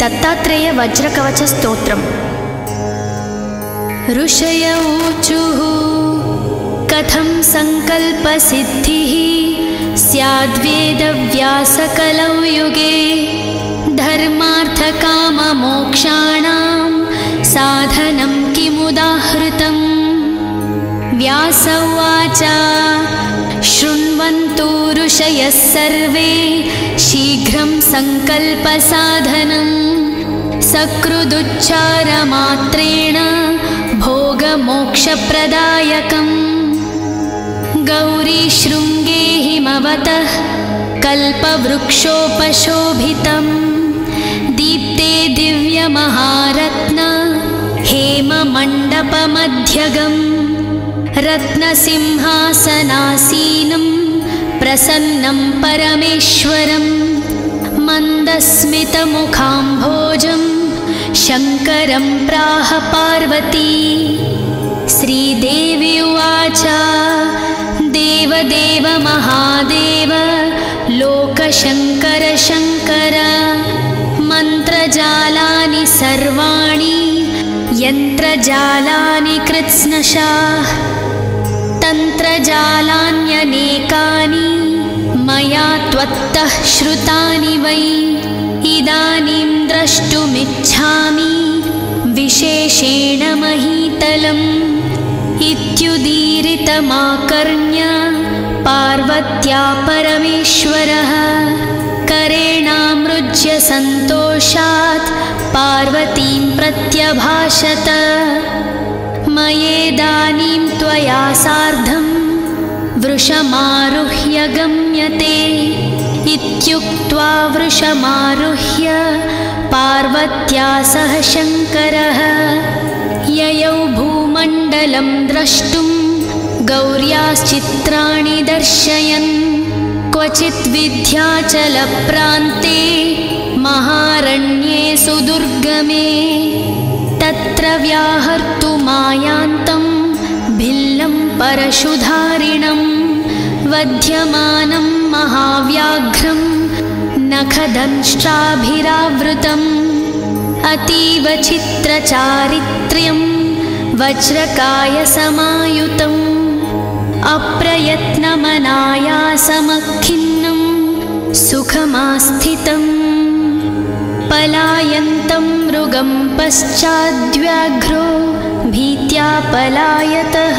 श्रीदत्तात्रेयवज्रकवचस्तोत्रम् ऋषय ऊचुः कथं सङ्कल्पसिद्धिः? स्याद्वेदव्यासकलौ युगे धर्मार्थकाममोक्षाणां साधनं किमुदाहृतम्? व्यास उवाच शृण्वन्तु ऋषयः सर्वे शीघ्रं सङ्कल्पसाधनं सकृदुच्चारमात्रेण भोगमोक्षप्रदायकम् गौरीशृङ्गे हिमवतः कल्पवृक्षोपशोभितं। दीप्ते दिव्यमहारत्न हेममण्डपमध्यगम् रत्नसिंहासनासीनं प्रसन्नं परमेश्वरं मन्दस्मितमुखाम्भोजं शङ्करं प्राह पार्वती। श्रीदेवी उवाच देवदेव महादेव लोकशङ्कर शङ्कर मन्त्रजालानि सर्वाणि यन्त्रजालानि कृत्स्नशाः तन्त्रजालान्यनेकानि मया त्वत्तः श्रुतानि वै। इदानीं द्रष्टुमिच्छामि। विशेषेण महीतलम्। इत्युदीरितमाकर्ण्य पार्वत्या परमेश्वरः। करेणामृज्य सन्तोषात् पार्वतीं प्रत्यभाषत। मयेदानीं त्वया सार्धं वृषमारुह्य गम्यते इत्युक्त्वा वृषमारुह्य पार्वत्या सह शङ्करः ययौ भूमण्डलं द्रष्टुं गौर्याश्चित्राणि दर्शयन् क्वचित् विद्याचलप्रान्ते महारण्ये सुदुर्गमे तत्र व्याहर्तुमायान्तं भिल्लं परशुधारिणं वध्यमानं महाव्याघ्रं नखदंष्ट्राभिरावृतम् अतीव चित्रचारित्र्यं वज्रकायसमायुतम् अप्रयत्नमनायासमखिन्नं सुखमास्थितम् पलायन्तं मृगं पश्चाद्व्याघ्रो भीत्या पलायतः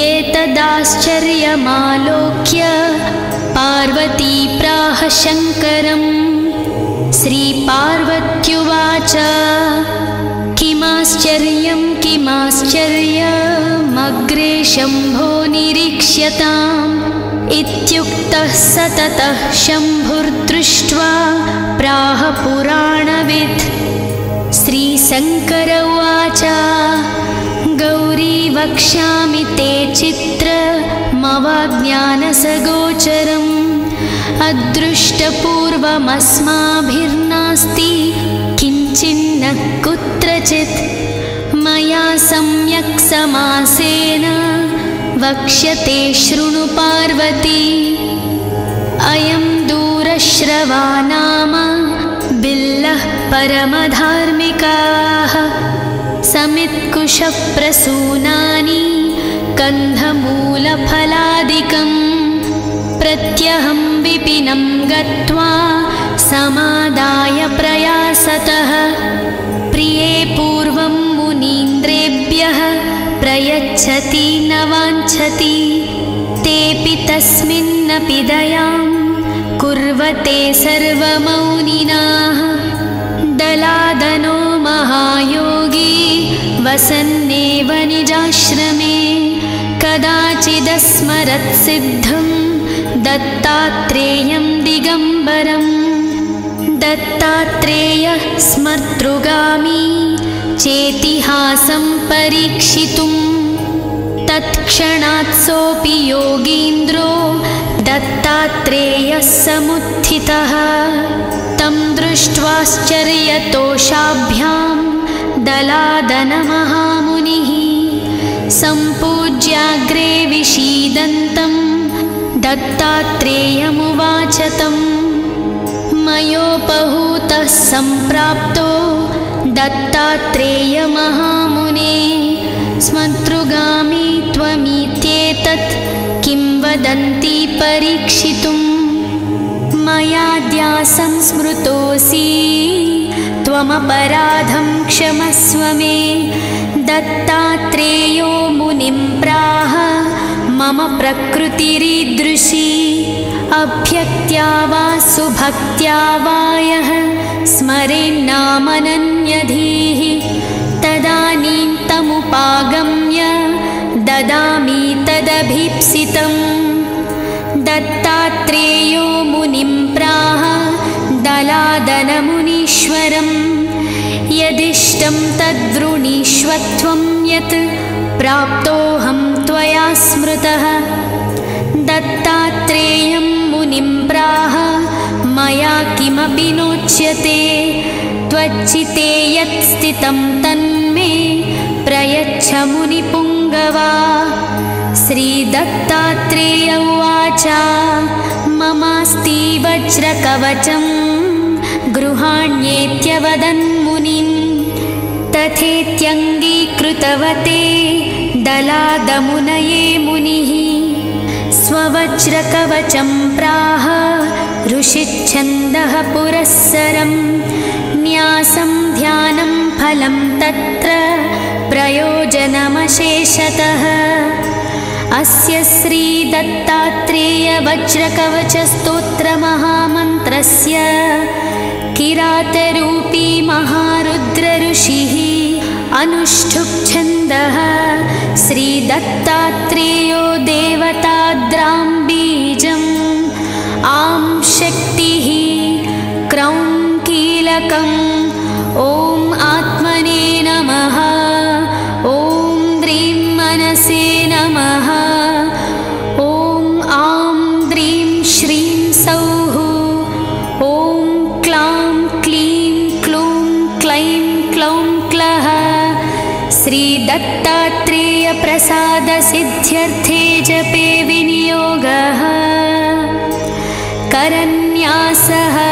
एतदाश्चर्यमालोक्य पार्वती प्राह शङ्करम् श्रीपार्वत्युवाच। किमाश्चर्यं किमाश्चर्यमग्रे शम्भो निरीक्ष्यताम् इत्युक्तः सततः शम्भुर्दृष्ट्वा प्राह पुराणवित् श्रीशङ्कर उवाच गौरी वक्ष्यामि ते चित्रमवाज्ञानसगोचरम् अदृष्टपूर्वमस्माभिर्नास्ति किञ्चिन्न कुत्रचित्। मया सम्यक् समासेन वक्ष्यते शृणु पार्वती। अयं दूरश्रवा नाम बिल्लः परमधार्मिकाः समित्कुशप्रसूनानि कन्धमूलफलादिकम् प्रत्यहं विपिनं गत्वा समादाय प्रयासतः। प्रिये पूर्वं मुनीन्द्रेभ्यः प्रयच्छति न वाञ्छति। तेऽपि तस्मिन्नपि दयां कुर्वते सर्वमौनिनाः। दलादनो महायोगी वसन्नेव निजाश्रमे कदाचिदस्मरत्सिद्धं दत्तात्रेयं दिगम्बरम् दत्तात्रेयः स्मर्तृगामी चेतिहासं परीक्षितुं। तत्क्षणात् सोऽपि योगीन्द्रो दत्तात्रेयः समुत्थितः। तं दृष्ट्वाश्चर्यतोषाभ्यां दलादनमहामुनिः सम्पूज्याग्रे विषीदन्तं दत्तात्रेयमुवाच तम् समयोपहूतः सम्प्राप्तो दत्तात्रेयमहामुने स्मतृगामी त्वमित्येतत् किं वदन्ति परीक्षितुम्? मयाद्यासंस्मृतोऽसि त्वमपराधं क्षमस्व मे दत्तात्रेयो मुनिं प्राह मम प्रकृतिरीदृशी अभ्यक्त्या वा सुभक्त्या वा यः स्मरेन्नामनन्यधीः तदानीं तमुपागम्य ददामि तदभीप्सितम्। दत्तात्रेयो मुनिं प्राह यदिष्टं तद्वृणीष्वत्वं यत् प्राप्तोऽहं त्वया स्मृतः। दत्तात्रेयं मुनिं प्राह मया किमपि नोच्यते। त्वच्चिते यत् स्थितं तन्मे प्रयच्छ मुनिपुङ्गवा। श्रीदत्तात्रेय उवाच ममास्ति वज्रकवचं गृहाण्येत्यवदन्मुनिं तथेत्यङ्गीकृतवते दलादमुनये मुनिः स्ववज्रकवचं प्राह ऋषिच्छन्दः पुरःसरं न्यासं ध्यानं फलं तत्र प्रयोजनमशेषतः अस्य श्रीदत्तात्रेयवज्रकवचस्तोत्रमहामन्त्रस्य किरातरूपी महारुद्रऋषिः अनुष्ठुप्छन्दः श्रीदत्तात्रेयो देवताद्रां बीजम् आं शक्तिः क्रौं कीलकम् ॐ आत्मने नमः करन्यासः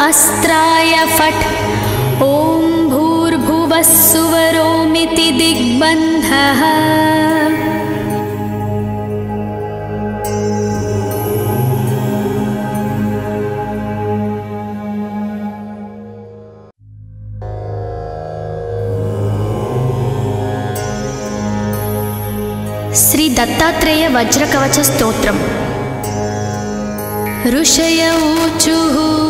अस्त्राय फट्। ॐ भूर्भुवः सुवरोमिति श्री दत्तात्रेय वज्रकवच स्तोत्रम् ऋषय ऊचुः।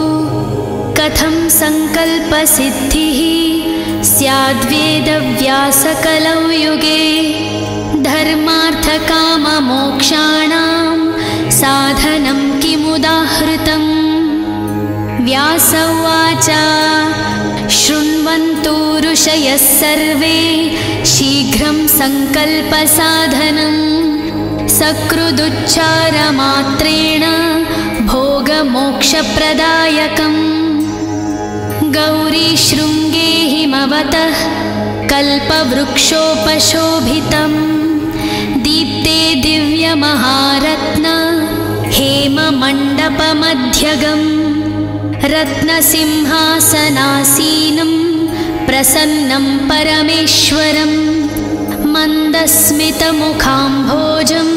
कथं सङ्कल्पसिद्धिः स्याद्वेदव्यासकलौ युगे धर्मार्थकाममोक्षाणां साधनं किमुदाहृतम्? व्यास उवाच शृण्वन्तु ऋषयः सर्वे शीघ्रं सङ्कल्पसाधनम् सकृदुच्चारमात्रेण भोगमोक्षप्रदायकम् गौरीशृङ्गे हिमवतः कल्पवृक्षोपशोभितं दीप्ते दिव्यमहारत्न हेममण्डपमध्यगम्। रत्नसिंहासनासीनं प्रसन्नं परमेश्वरम्। मन्दस्मितमुखाम्भोजं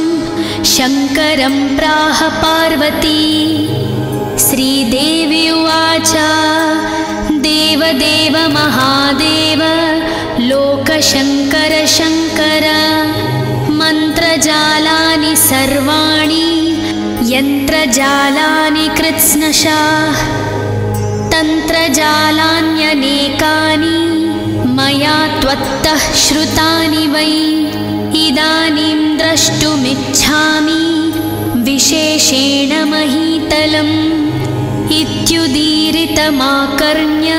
शङ्करं प्राह पार्वती। श्रीदेवी उवाच देवदेव महादेव लोकशङ्कर शङ्कर मन्त्रजालानि सर्वाणि यन्त्रजालानि कृत्स्नशा तन्त्रजालान्यनेकानि मया त्वत्तः श्रुतानि वै इदानीं द्रष्टुमिच्छामि विशेषेण महीतलम् इत्युदीरितमाकर्ण्य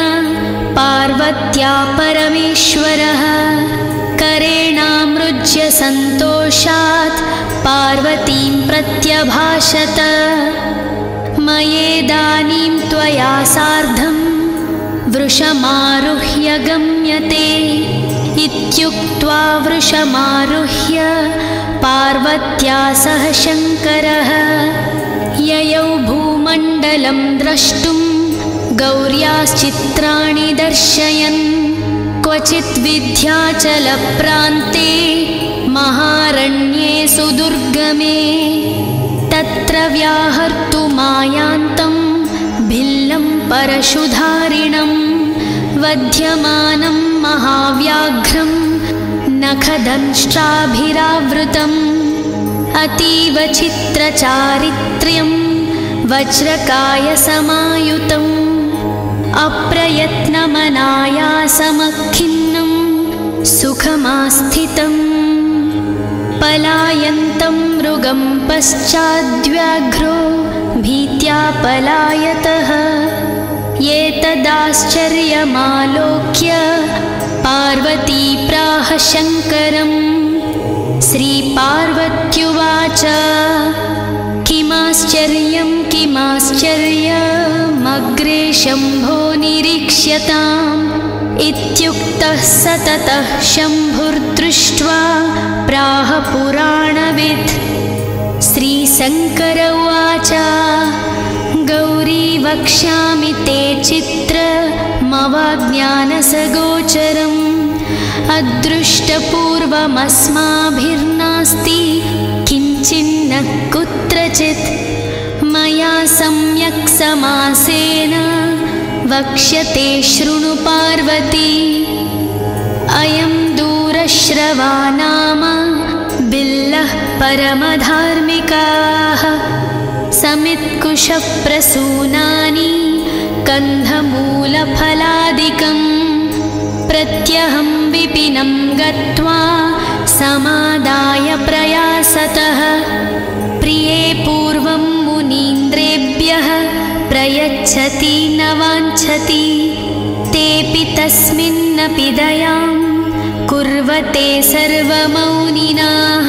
पार्वत्या परमेश्वरः करेणामृज्य सन्तोषात् पार्वतीं प्रत्यभाषत। मयेदानीं त्वया सार्धं वृषमारुह्य गम्यते। इत्युक्त्वा वृषमारुह्य पार्वत्या सह शङ्करः ययौ भूमण्डलं द्रष्टुं गौर्याश्चित्राणि दर्शयन्। क्वचित् विद्याचलप्रान्ते महारण्ये सुदुर्गमे तत्र व्याहर्तुमायान्तं भिल्लं परशुधारिणं वध्यमानं महाव्याघ्रं नखदंष्ट्राभिरावृतम् अतीव चित्रचारित्र्यं वज्रकायसमायुतम् अप्रयत्नमनायासमखिन्नं सुखमास्थितम् पलायन्तं मृगं पश्चाद्व्याघ्रो भीत्या पलायतः एतदाश्चर्यमालोक्य पार्वती प्राह शङ्करम् श्रीपार्वत्युवाच। किमाश्चर्यं किमाश्चर्यमग्रे शम्भो निरीक्ष्यताम्। इत्युक्तः सततः शम्भुर्दृष्ट्वा प्राह पुराणवित् श्रीशङ्कर उवाच गौरी वक्ष्यामि ते चित्रमवाज्ञानसगोचरम् अदृष्टपूर्वमस्माभिर्नास्ति। किञ्चिन्न कुत्रचित् मया सम्यक् समासेन वक्ष्यते शृणु पार्वती। अयं दूरश्रवा नाम बिल्लः परमधार्मिकाः। समित्कुशप्रसूनानि कन्धमूलफलादिकम् प्रत्यहं विपिनं गत्वा समादाय प्रयासतः। प्रिये पूर्वं मुनीन्द्रेभ्यः प्रयच्छति न वाञ्छति। तेऽपि तस्मिन्नपि दयां कुर्वते सर्वमौनिनाः।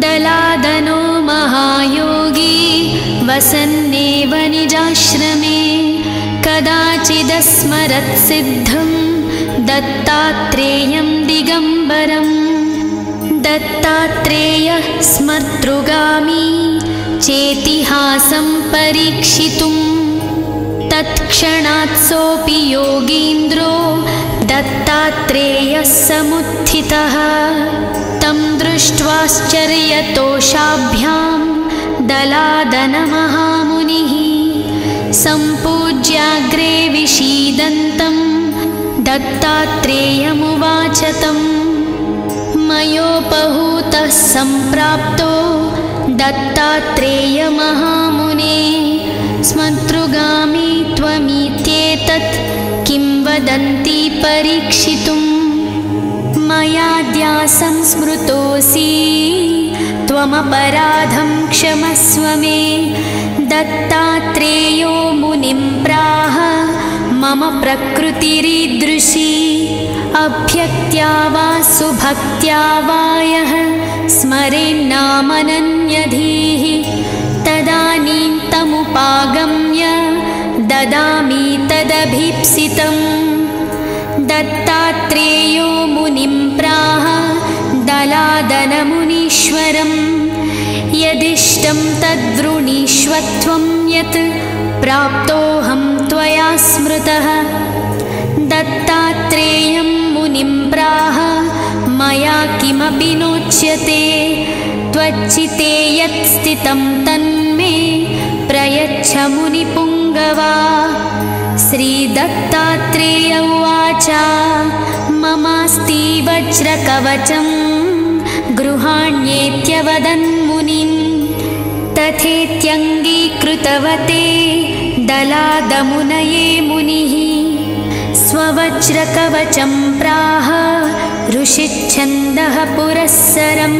दलादनो महायोगी वसन्नेव निजाश्रमे। कदाचिदस्मरत्सिद्धं दत्तात्रेयं दिगम्बरम्। दत्तात्रेयः स्मर्तृगामी चेतिहासं परीक्षितुम् तत्क्षणात् सोऽपि योगीन्द्रो दत्तात्रेयः समुत्थितः। तं दृष्ट्वाश्चर्यतोषाभ्यां दलादनमहामुनिः। सम्पूज्याग्रे विषीदन्तं दत्तात्रेयमुवाच तम् मयोपहूतः सम्प्राप्तो दत्तात्रेयमहामुने। स्मतृगामी त्वमीत्येतत् किं वदन्ति परीक्षितुं मयाद्यासं स्मृतोऽसि त्वमपराधं क्षमस्व मे। दत्तात्रेयो मुनिं प्राह मम प्रकृतिरीदृशी। अभ्यक्त्या वा सुभक्त्या वा यः स्मरेन्नामनन्यधीः। तदानीं तमुपागम्य ददामि तदभीप्सितम्। दत्तात्रेयो मुनिं प्राह दलादनमुनीश्वरम्। यदिष्टं तद्वृणीष्वत्वं यत् प्राप्तोऽहं त्वया स्मृतः दत्तात्रेयं मुनिं प्राह, मया किमपि नोच्यते? त्वच्चिते यत् स्थितं तन्मे, प्रयच्छ मुनिपुङ्गवा। श्रीदत्तात्रेय उवाच ममास्ति वज्रकवचं गृहाण्येत्यवदन्मुनिं तथेत्यङ्गीकृतवते। दलादमुनये मुनिः स्ववज्रकवचं प्राह ऋषिच्छन्दः पुरःसरं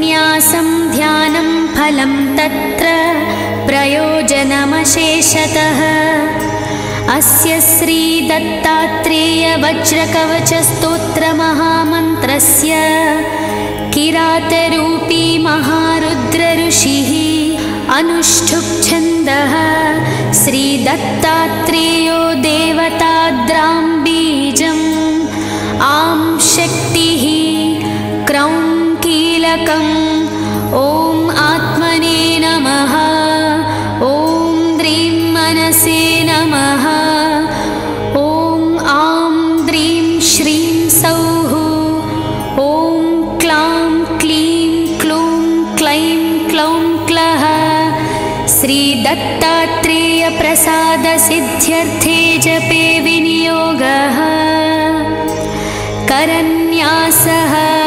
न्यासं ध्यानं फलं तत्र प्रयोजनमशेषतः। अस्य श्रीदत्तात्रेयवज्रकवचस्तोत्रमहामन्त्रस्य किरातरूपी महारुद्रऋषिः अनुष्ठुप्छन्दः। श्रीदत्तात्रेयो देवताद्रां बीजम् आं शक्तिः क्रौं कीलकम्। ॐ श्रीदत्तात्रेयप्रसादसिद्ध्यर्थे जपे विनियोगः। करन्यासः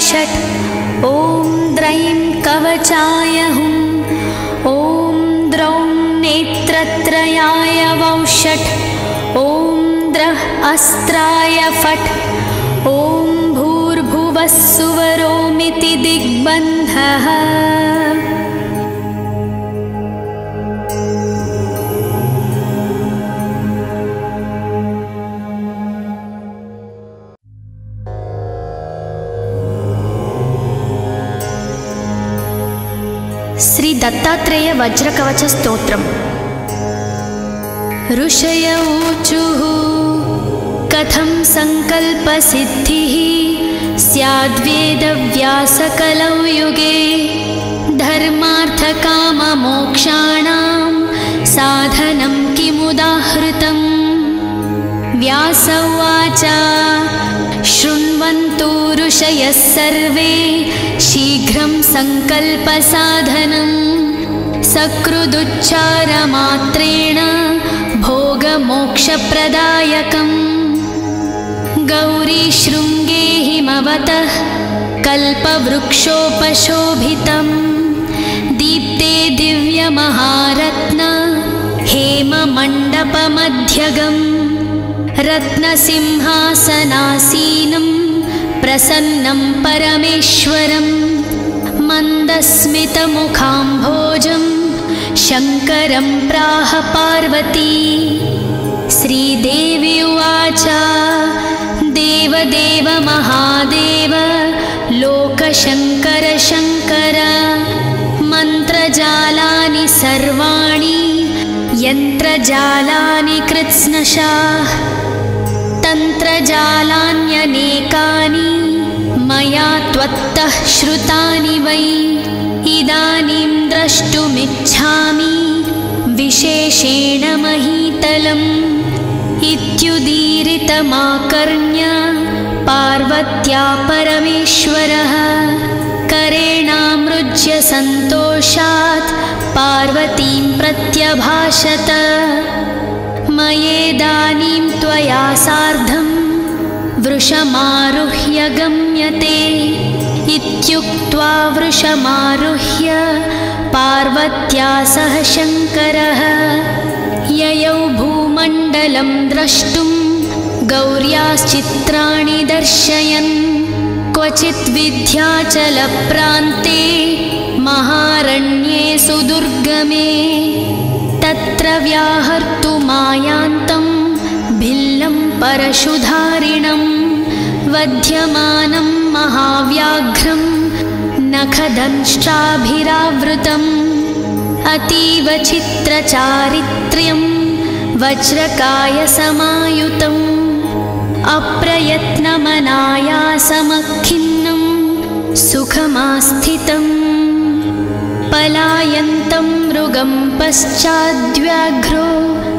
षट्। ॐ द्रैं कवचाय हुं ॐ द्रौं नेत्रत्रयाय वौषट्। ॐ द्रः अस्त्राय फट्। ॐ भूर्भुवः सुवरोमिति दिग्बन्धः दत्तात्रेयवज्रकवचस्तोत्रम्। ऋषय ऊचुः कथं सङ्कल्पसिद्धिः? स्याद्वेदव्यासकलौ युगे धर्मार्थकाममोक्षाणां साधनं किमुदाहृतं उवाच शृण्वन्तु ऋषयः सर्वे शीघ्रं सङ्कल्पसाधनं। सकृदुच्चारमात्रेण भोगमोक्षप्रदायकम्। गौरीशृङ्गे हिमवतः कल्पवृक्षोपशोभितं दीप्ते दिव्यमहारत्न हेममण्डपमध्यगम् रत्नसिंहासनासीनं प्रसन्नं परमेश्वरं मन्दस्मितमुखाम्भोजं शङ्करं प्राह पार्वती श्रीदेवी उवाच देवदेव महादेव लोकशङ्कर शङ्कर मन्त्रजालानि सर्वाणि यन्त्रजालानि कृत्स्नशाः तन्त्रजालान्यनेकानि मया त्वत्तः श्रुतानि वै। इदानीं द्रष्टुमिच्छामि विशेषेण महीतलम्। इत्युदीरितमाकर्ण्य पार्वत्या परमेश्वरः। करेणामृज्य सन्तोषात् पार्वतीं प्रत्यभाषत मयेदानीं त्वया सार्धं वृषमारुह्य गम्यते इत्युक्त्वा वृषमारुह्य पार्वत्या सह शङ्करः ययौ भूमण्डलं द्रष्टुं गौर्याश्चित्राणि दर्शयन् क्वचित् विद्याचलप्रान्ते महारण्ये सुदुर्गमे तत्र व्याहर्तुमायान्तं भिल्लं परशुधारिणं वध्यमानं महाव्याघ्रं नखदंष्ट्राभिरावृतम् अतीव चित्रचारित्र्यं वज्रकायसमायुतम् अप्रयत्नमनायासमखिन्नं सुखमास्थितम् पलायन्तं मृगं पश्चाद्व्याघ्रो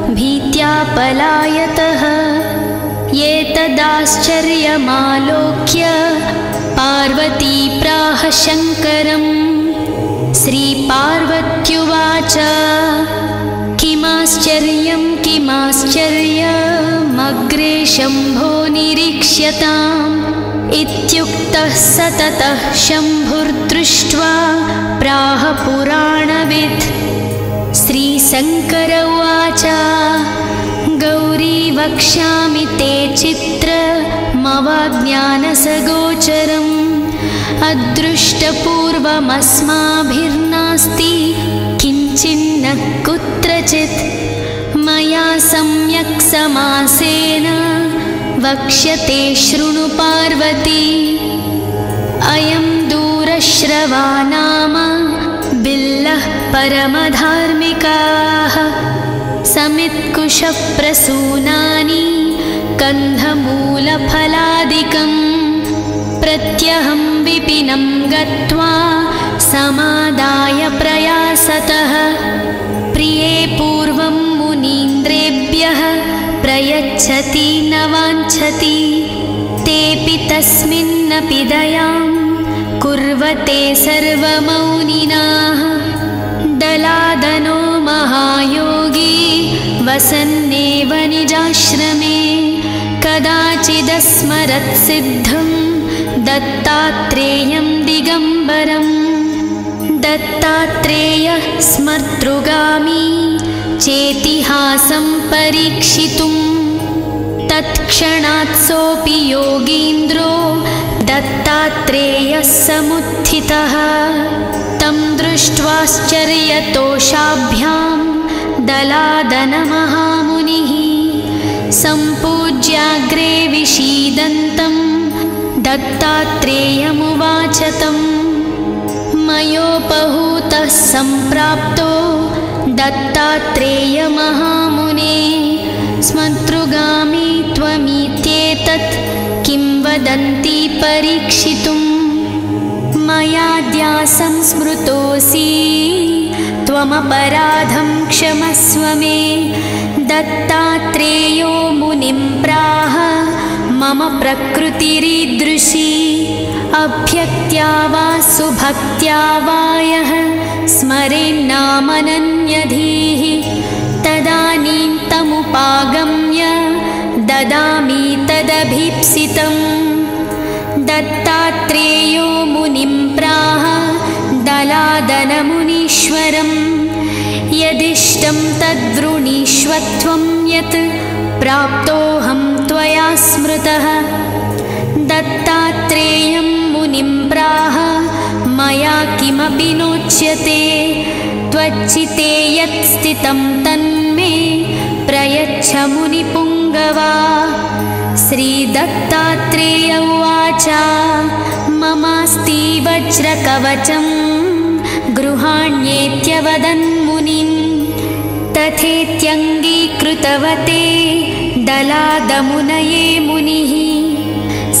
भीत्या पलायतः एतदाश्चर्यमालोक्य पार्वती प्राह शङ्करम् श्रीपार्वत्युवाच। किमाश्चर्यं किमाश्चर्यमग्रे शम्भो निरीक्ष्यताम् इत्युक्तः सततः शम्भुर्दृष्ट्वा प्राह पुराणवित् श्रीशङ्कर उवाच गौरी वक्ष्यामि ते चित्रमवाज्ञानसगोचरम् अदृष्टपूर्वमस्माभिर्नास्ति किञ्चिन्न कुत्रचित्। मया सम्यक् समासेन वक्ष्यते शृणु पार्वती। अयं दूरश्रवा बिल्लः परमधार्मिकाः समित्कुशप्रसूनानि कन्धमूलफलादिकं प्रत्यहं विपिनं गत्वा समादाय प्रयासतः प्रिये पूर्वं मुनीन्द्रेभ्यः प्रयच्छति न वाञ्छति तेऽपि तस्मिन्नपि दयां कुर्वते सर्वमौनिनाः दलादनो महायोगी वसन्नेव निजाश्रमे कदाचिदस्मरत्सिद्धं दत्तात्रेयं दिगम्बरम्। दत्तात्रेयः स्मर्तृगामी चेतिहासं परीक्षितुं तत्क्षणात् सोऽपि योगीन्द्रो दत्तात्रेयः समुत्थितः दृष्ट्वाश्चर्यतोषाभ्यां दलादनमहामुनिः सम्पूज्याग्रे विषीदन्तं दत्तात्रेयमुवाच तम् मयोपहूतः सम्प्राप्तो दत्तात्रेयमहामुने स्मतृगामी त्वमित्येतत् किं वदन्ति परीक्षितुं मयाद्यासं स्मृतोऽसि त्वमपराधं क्षमस्व मे। दत्तात्रेयो मुनिं प्राह मम प्रकृतिरीदृशी। अभ्यक्त्या वा सुभक्त्या वा यः स्मरेन्नामनन्यधीः। तदानीं तमुपागम्य ददामि तदभीप्सितम् दलादनमुनीश्वरम् यदिष्टं तद्वृणीष्वत्वं यत् प्राप्तोऽहं त्वया स्मृतः। दत्तात्रेयं मुनिं प्राह मया किमपि नोच्यते। त्वच्चिते यत् स्थितं तन्मे प्रयच्छ मुनिपुङ्गवा। श्रीदत्तात्रेय उवाच ममास्ति वज्रकवचं गृहाण्येत्यवदन्मुनिन् तथेत्यङ्गीकृतवते दलादमुनये मुनिः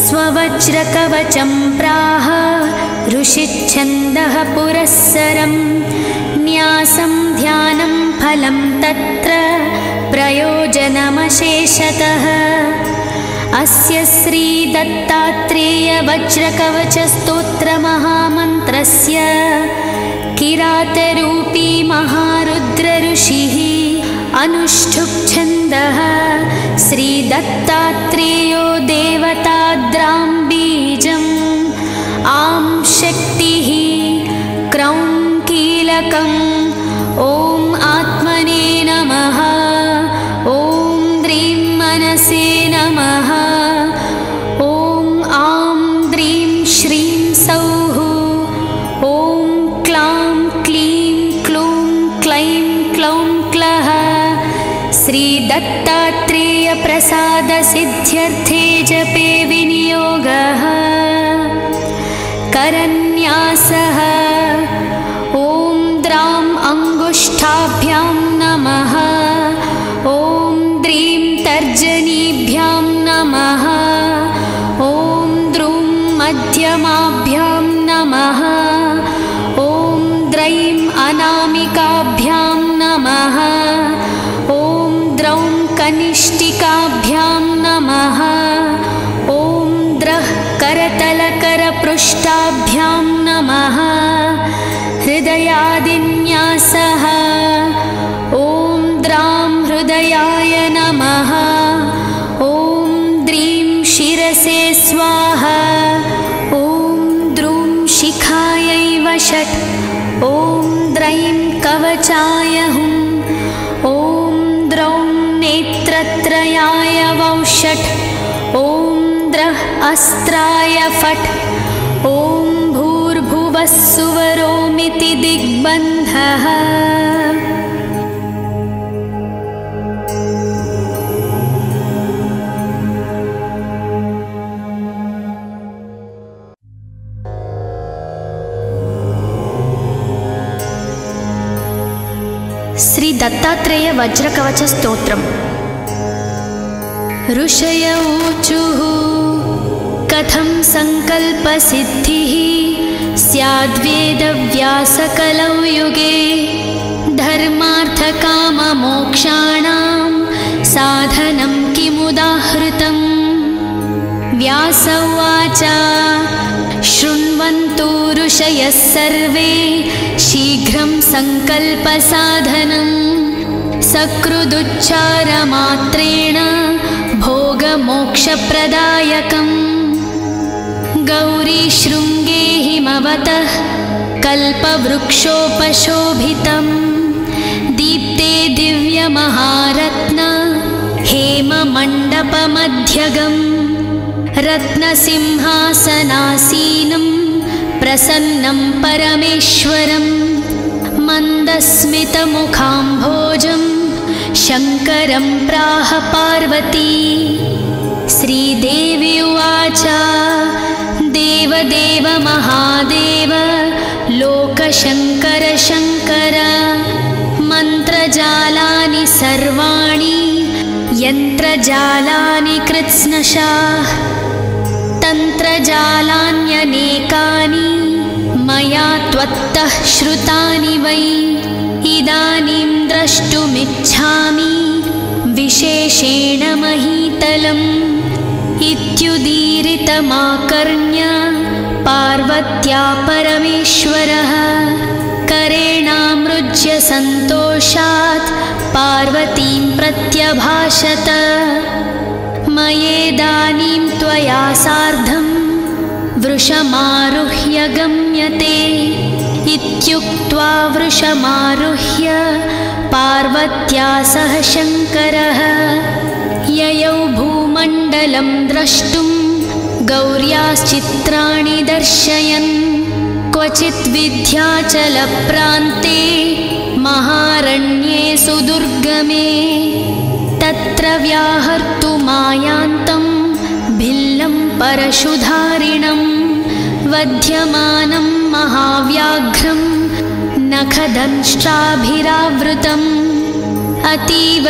स्ववज्रकवचं प्राह ऋषिच्छन्दः पुरःसरं न्यासं ध्यानं फलं तत्र प्रयोजनमशेषतः अस्य श्रीदत्तात्रेयवज्रकवचस्तोत्रमहामन्त्रस्य किरातरूपी महारुद्रऋषिः अनुष्ठुप्छन्दः श्रीदत्तात्रेयो देवताद्रां बीजम् आं शक्तिः क्रौं कीलकम् क्लूं क्लैं क्लौं क्लः श्रीदत्तात्रेय प्रसादसिद्ध्यर्थे जपे विनियोगः। करन्यासः नमः। हृदयादिन्यासः। ॐ द्रां हृदयाय नमः। ॐ द्रीं शिरसे स्वाहा। ॐ द्रूं शिखायैव षट् ॐ द्रैं कवचाय हुं। ॐ द्रौं नेत्रत्रयाय वौषट्। ॐ द्रः अस्त्राय फट्। ॐ वस्सुवरोमिति दिग्बन्धः। श्री दत्तात्रेय वज्रकवच स्तोत्रम् ऋषय ऊचुः कथं सङ्कल्पसिद्धिः? स्याद्वेदव्यासकलौ युगे धर्मार्थकाममोक्षाणां साधनं किमुदाहृतम् व्यास उवाच शृण्वन्तु ऋषयः सर्वे शीघ्रं सङ्कल्पसाधनम् सकृदुच्चारमात्रेण भोगमोक्षप्रदायकम् गौरीशृङ्गे हिमवतः कल्पवृक्षोपशोभितं दीप्ते दिव्यमहारत्न हेममण्डपमध्यगम्। रत्नसिंहासनासीनं प्रसन्नं परमेश्वरम्। मन्दस्मितमुखाम्भोजं शङ्करं प्राह पार्वती। श्रीदेवी उवाच देवदेव महादेव लोकशङ्कर शङ्कर मन्त्रजालानि सर्वाणि यन्त्रजालानि कृत्स्नशाः तन्त्रजालान्यनेकानि मया त्वत्तः श्रुतानि वै इदानीं द्रष्टुमिच्छामि विशेषेण महीतलम् इत्युदीरितमाकर्ण्य पार्वत्या परमेश्वरः। करेणामृज्य सन्तोषात् पार्वतीं प्रत्यभाषत। मयेदानीं त्वया सार्धं वृषमारुह्य गम्यते। इत्युक्त्वा वृषमारुह्य पार्वत्या सह शङ्करः। ययौ भूमण्डलं द्रष्टुं गौर्याश्चित्राणि दर्शयन्। क्वचित् विद्याचलप्रान्ते महारण्ये सुदुर्गमे तत्र व्याहर्तुमायान्तं भिल्लं परशुधारिणं वध्यमानं महाव्याघ्रं नखदंष्ट्राभिरावृतम् अतीव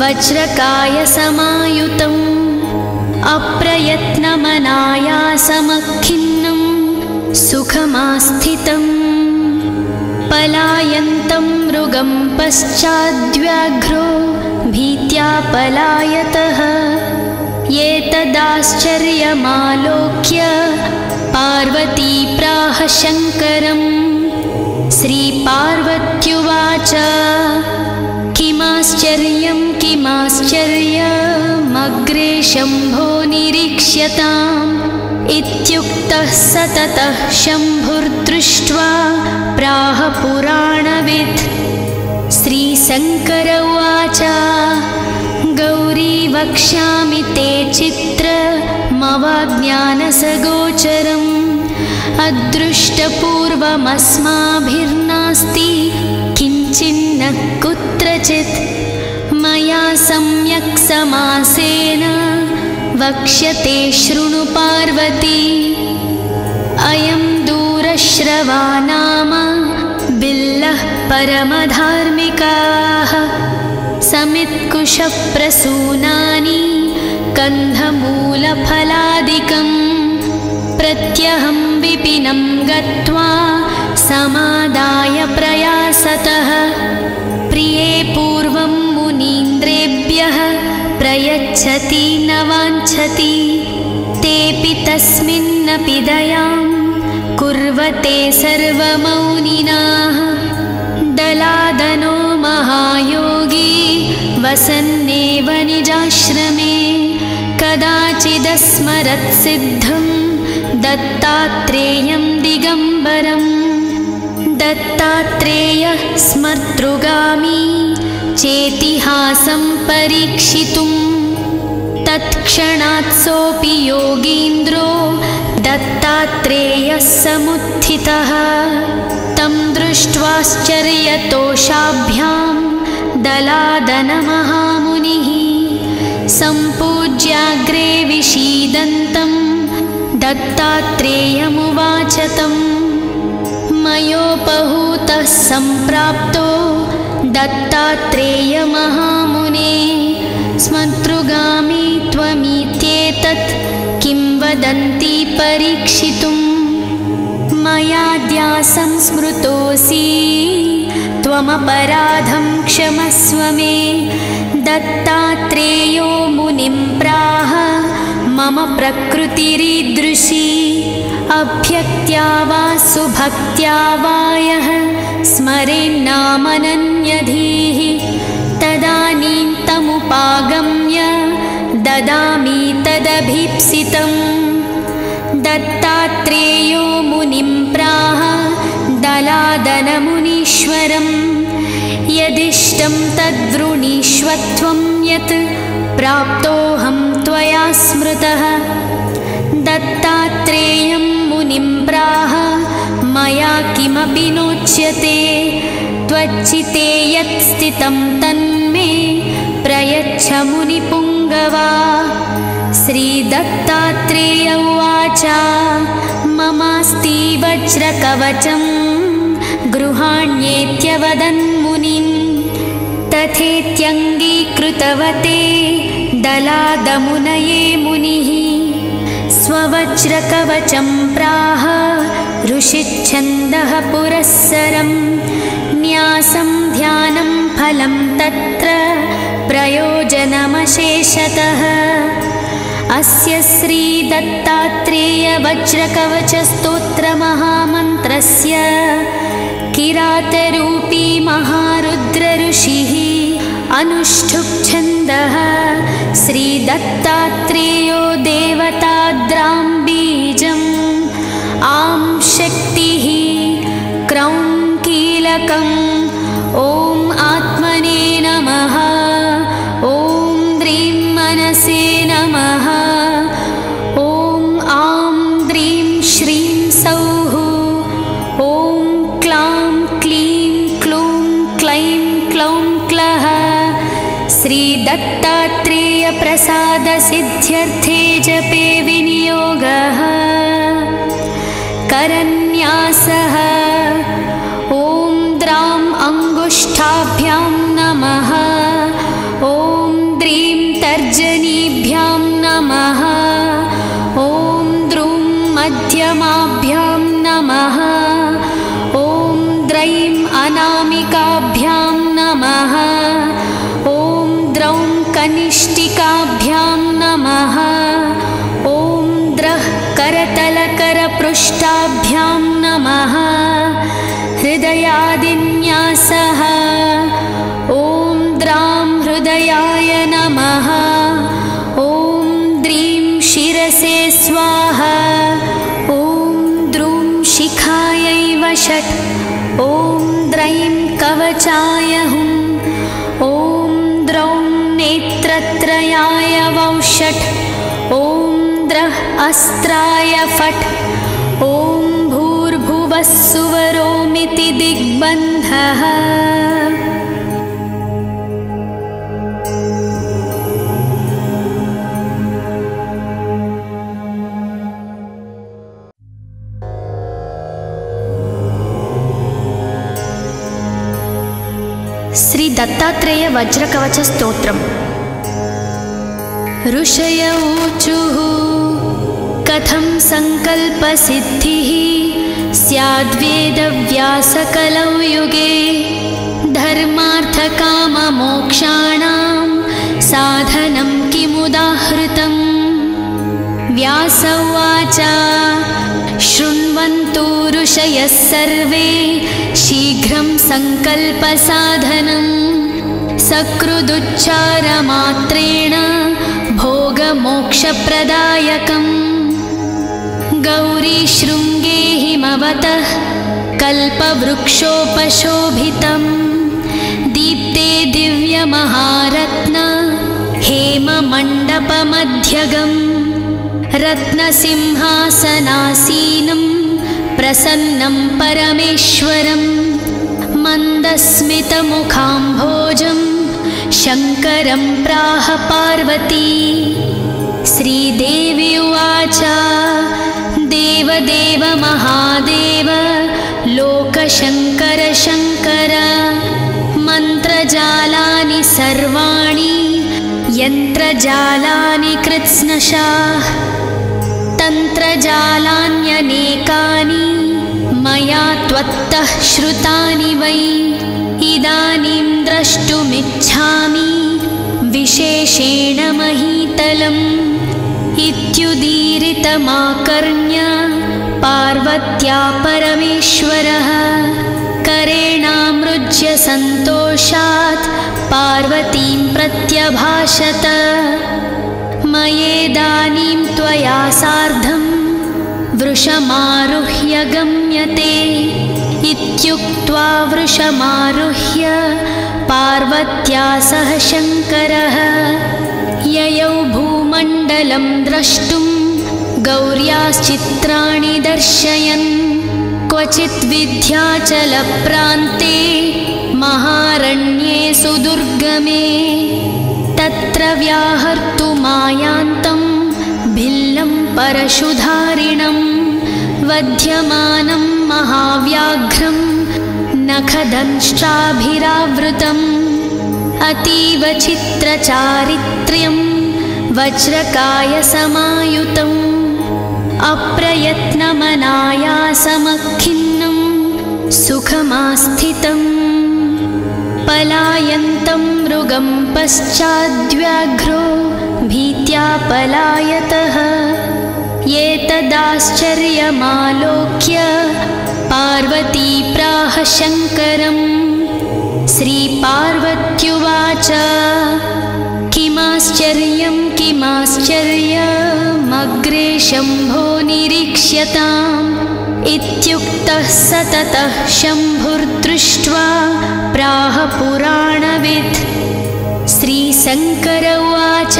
चित्रचारित्र्यं वज्रकायसमायुतम् अप्रयत्नमनायासमखिन्नं सुखमास्थितम् पलायन्तं मृगं पश्चाद्व्याघ्रो भीत्या पलायतः। एतदाश्चर्यमालोक्य पार्वती प्राह शङ्करम् श्रीपार्वत्युवाच किमाश्चर्यं किमाश्चर्यमग्रे शम्भो निरीक्ष्यताम्। इत्युक्तः सततः शम्भुर्दृष्ट्वा प्राह पुराणवित् श्रीशङ्कर उवाच गौरी वक्ष्यामि ते चित्रमवाज्ञानसगोचरम् अदृष्टपूर्वमस्माभिर्नास्ति किञ्चिन्न कुत्रचित् मया सम्यक् समासेन वक्ष्यते शृणु पार्वती। अयं दूरश्रवा नाम बिल्लः परमधार्मिकाः। समित्कुशप्रसूनानि कन्धमूलफलादिकम् प्रत्यहं विपिनं गत्वा समादाय प्रयासतः। प्रिये पूर्वं मुनीन्द्रेभ्यः प्रयच्छति न वाञ्छति। तेऽपि तस्मिन्नपि दयां कुर्वते सर्वमौनिनाः। दलादनो महायोगी वसन्नेव निजाश्रमे। कदाचिदस्मरत्सिद्धं दत्तात्रेयं दिगम्बरम् दत्तात्रेयः स्मर्तृगामी चेतिहासं परीक्षितुं तत्क्षणात् सोऽपि योगीन्द्रो दत्तात्रेयः समुत्थितः। तं दृष्ट्वाश्चर्यतोषाभ्यां दलादनमहामुनिः सम्पूज्याग्रे विषीदन्तं दत्तात्रेयमुवाच तम् मयोपहूतः सम्प्राप्तो दत्तात्रेयमहामुने। स्मतृगामी त्वमित्येतत् किं वदन्ति परीक्षितुं? मयाद्यासं स्मृतोऽसि त्वमपराधं क्षमस्व मे। दत्तात्रेयो मुनिं प्राह मम प्रकृतिरीदृशी अभ्यक्त्या वा सुभक्त्या वा यः स्मरेन्नामनन्यधीः तदानीं तमुपागम्य ददामि तदभीप्सितम् दत्तात्रेयो मुनिं प्राह दलादनमुनीश्वरं यदिष्टं तद्वृणीष्वत्वं यत् प्राप्तोऽहं त्वया स्मृतः दत्तात्रेयं मुनिं प्राह मया किमपि नोच्यते त्वच्चिते यत् स्थितं तन्मे प्रयच्छ मुनिपुङ्गवा। श्रीदत्तात्रेय उवाच ममास्ति वज्रकवचं गृहाण्येत्यवदन्मुनिं तथेत्यङ्गीकृतवते दलादमुनये मुनिः स्ववज्रकवचं प्राह ऋषिच्छन्दः पुरःसरं न्यासं ध्यानं फलं तत्र प्रयोजनमशेषतः। अस्य श्रीदत्तात्रेयवज्रकवचस्तोत्रमहामन्त्रस्य किरातरूपी महारुद्रऋषिः अनुष्ठुप्छन्दः। श्रीदत्तात्रेयो देवताद्रां बीजम्। आं करतलकरपृष्ठाभ्यां नमः। हृदयादिन्यासः। ॐ द्रां हृदयाय नमः। ॐ द्रीं शिरसे स्वाहा। ॐ द्रूं शिखायैव षट् ॐ द्रैं कवचाय हुम् ॐ द्रौं नेत्रत्रयाय वौषट्। ॐ द्रः अस्त्राय फट् ॐ भूर्भुवः सुवरोमिति श्री दत्तात्रेय वज्रकवच स्तोत्रम् ऋषय ऊचु कथं सङ्कल्पसिद्धिः स्याद्वेदव्यासकलौ युगे धर्मार्थकाममोक्षाणां साधनं किमुदाहृतम् व्यास उवाच शृण्वन्तु ऋषयः सर्वे शीघ्रं सङ्कल्पसाधनम् सकृदुच्चारमात्रेण भोगमोक्षप्रदायकम् गौरीशृङ्गे हिमवतः कल्पवृक्षोपशोभितं दीप्ते दिव्यमहारत्न हेममण्डपमध्यगम्। रत्नसिंहासनासीनं प्रसन्नं परमेश्वरम्। मन्दस्मितमुखाम्भोजं शङ्करं प्राह पार्वती। श्रीदेवी उवाच देवदेव महादेव लोकशङ्कर शङ्कर मन्त्रजालानि सर्वाणि यन्त्रजालानि कृत्स्नशाः तन्त्रजालान्यनेकानि मया त्वत्तः श्रुतानि वै इदानीं द्रष्टुमिच्छामि विशेषेण महीतलम् इत्युदीरितमाकर्ण्य पार्वत्या परमेश्वरः। करेणामृज्य सन्तोषात् पार्वतीं प्रत्यभाषत। मयेदानीं त्वया सार्धं वृषमारुह्य गम्यते। इत्युक्त्वा वृषमारुह्य पार्वत्या सह शङ्करः। ययौ भूमण्डलं द्रष्टुं गौर्याश्चित्राणि दर्शयन्। क्वचित् विद्याचलप्रान्ते महारण्ये सुदुर्गमे तत्र व्याहर्तुमायान्तं भिल्लं परशुधारिणं वध्यमानं महाव्याघ्रं नखदंष्ट्राभिरावृतम् अतीव चित्रचारित्र्यं वज्रकायसमायुतम् अप्रयत्नमनायासमखिन्नं सुखमास्थितम्। पलायन्तं मृगं पश्चाद्व्याघ्रो भीत्या पलायतः। एतदाश्चर्यमालोक्य पार्वती प्राह शङ्करम् श्रीपार्वत्युवाच किमाश्चर्यं किमाश्चर्यमग्रे शम्भो निरीक्ष्यताम्। इत्युक्तः सततः शम्भुर्दृष्ट्वा प्राह पुराणवित् श्रीशङ्कर उवाच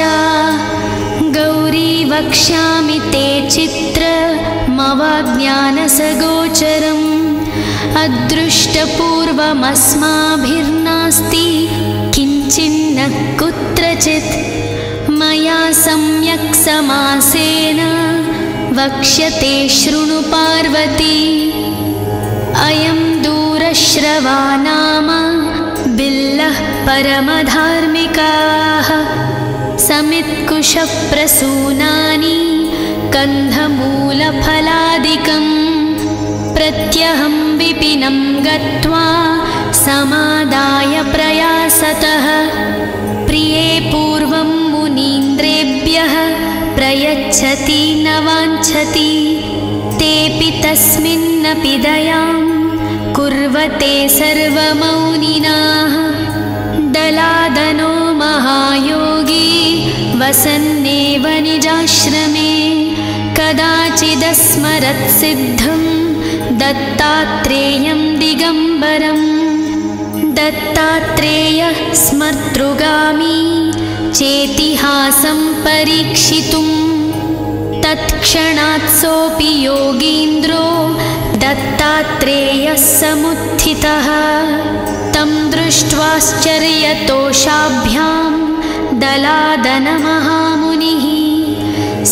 गौरी वक्ष्यामि ते चित्रमवाज्ञानसगोचरम् अदृष्टपूर्वमस्माभिर्नास्ति किञ्चिन्न कुत्रचित् मया सम्यक् समासेन वक्ष्यते शृणु पार्वती। अयं दूरश्रवा नाम बिल्लः परमधार्मिकाः। समित्कुशप्रसूनानि कन्धमूलफलादिकम् प्रत्यहं विपिनं गत्वा समादाय प्रयासतः। प्रिये पूर्वं मुनीन्द्रेभ्यः प्रयच्छति न वाञ्छति। तेऽपि तस्मिन्नपि दयां कुर्वते सर्वमौनिनाः। दलादनो महायोगी वसन्नेव निजाश्रमे। कदाचिदस्मरत्सिद्धं दत्तात्रेयं दिगम्बरम् दत्तात्रेयः स्मर्तृगामी चेतिहासं परीक्षितुम् तत्क्षणात् सोऽपि योगीन्द्रो दत्तात्रेयः समुत्थितः। तं दृष्ट्वाश्चर्यतोषाभ्यां दलादनमहामुनिः